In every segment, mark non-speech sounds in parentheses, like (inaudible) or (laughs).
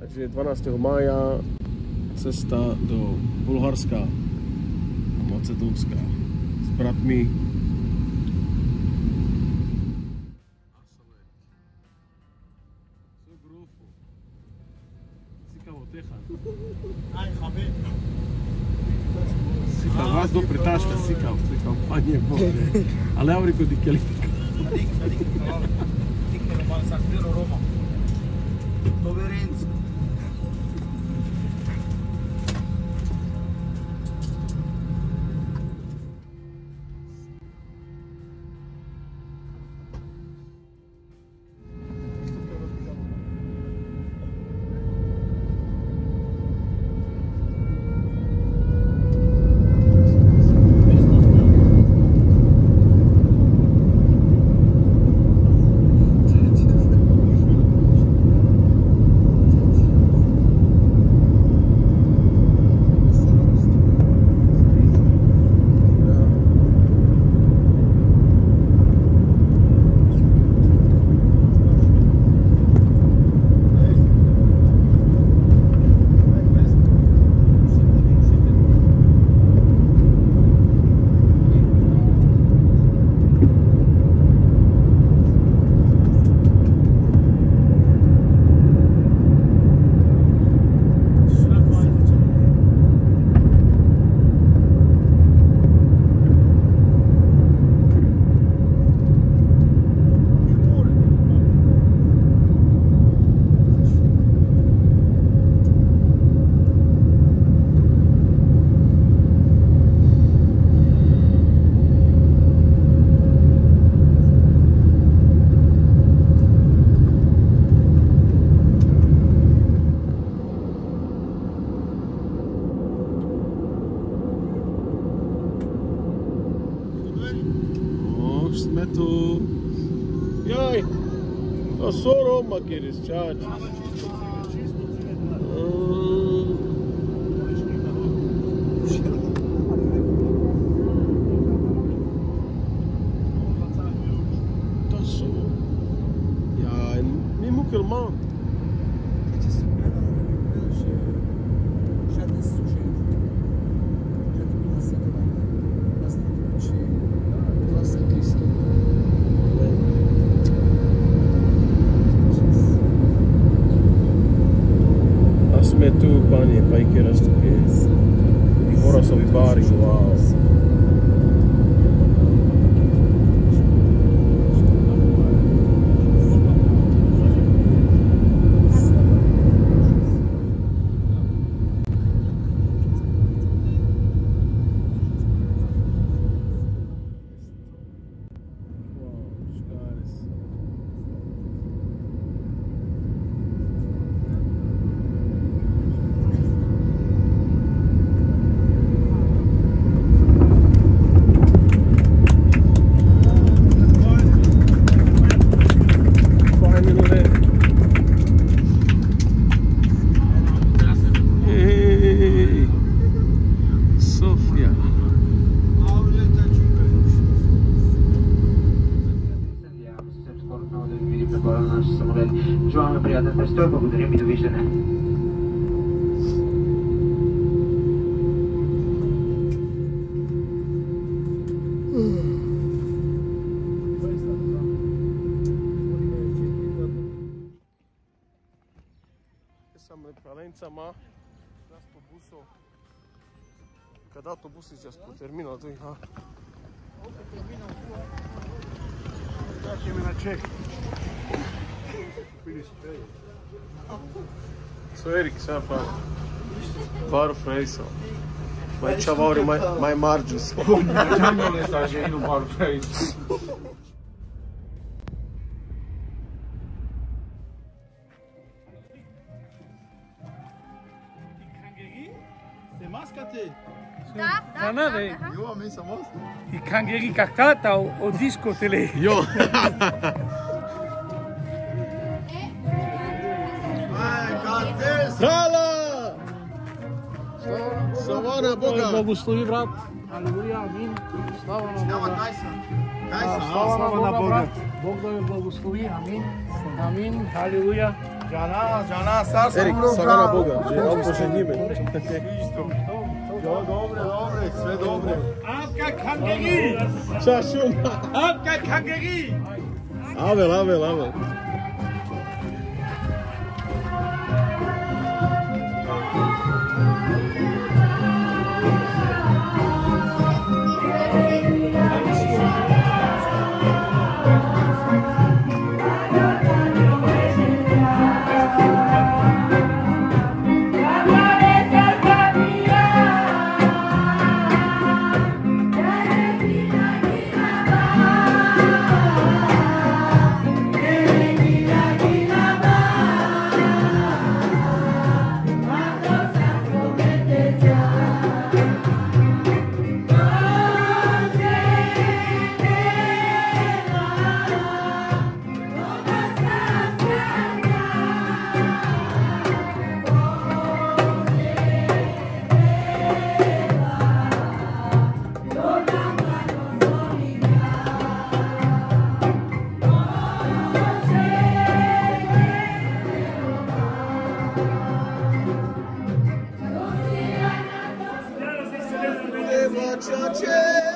Takže 12. mája cesta do Bulharska a Macedónska s bratmi. Сикав, вас до приташка, сикав, сикав, пані Боже. Але Аврико дикелітика. Дикелітика, Рома. Доверенця. وسلامته ياي صور أمك يا رجال Il y a une mimou que le monde. met toe pani paikere stokkies. Die korras op die baari, wow. Referențama Las po buso Kad autobusi će po terminal tu ha. Daćemo na ček. So Erik sa pa Bar Freiso Mai čavauri, mai, mai margius Daniel está agindo para o Demasca-te! Da, nada hein? Eu amei essa música. E Kangeri Kakata, ou o disco tele. Eu. (laughs) Strala! Savana Boga! Bogu stoji, brat. Aleluja, amin. Slava na Boga. Bog da joj blagoslovi, amin. Amin, aleluja. Jana, Jana, sar Erik, sama na Boga, že odbože njime. Jo, dobre, dobre, sve dobre. Apka kangeri! Čašuma! Apka kangeri! Avel, avel, avel. touch your.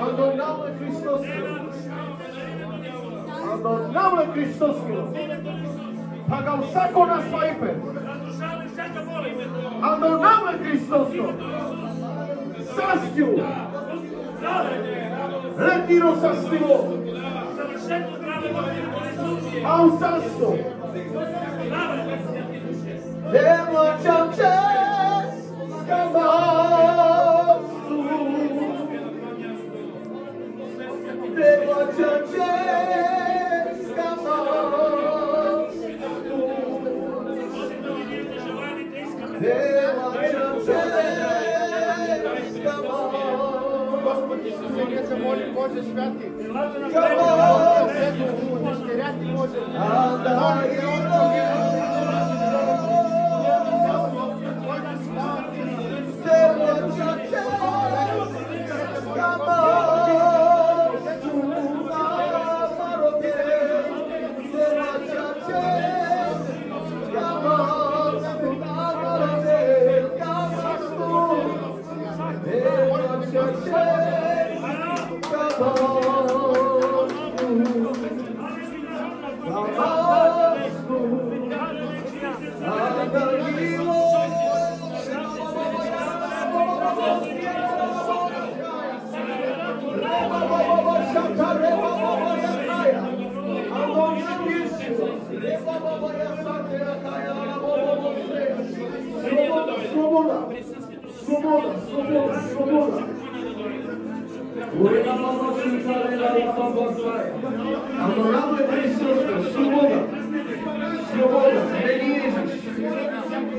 Adonale Hristoskilo. Adonale Hristoskilo. Pa ga sako na svoje ime. Adonale Hristoskilo. Sastju. Retiro sa stilo. Ausasto. Demo čamče. Demo chances. Kamastu. Господи, Ісусе, молим, Боже святий. Не стеряти, Боже. Свобода! Свобода! Свобода! Свобода! Błogosław A naprawdę to jest siostra, Jezus.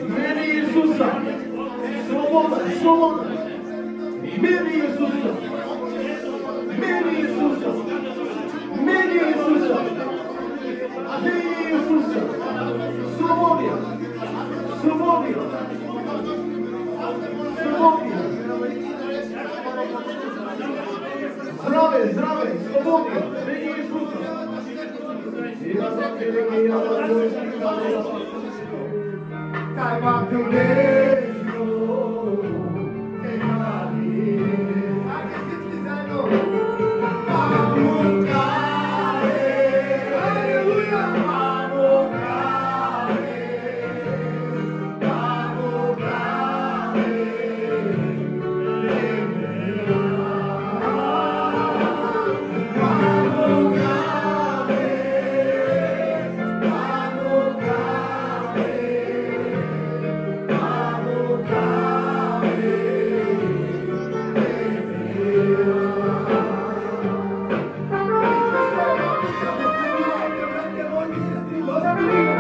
Zmieni Jezusa. Sloboda, sloboda. Imię Jezusa. I want to live. Thank you.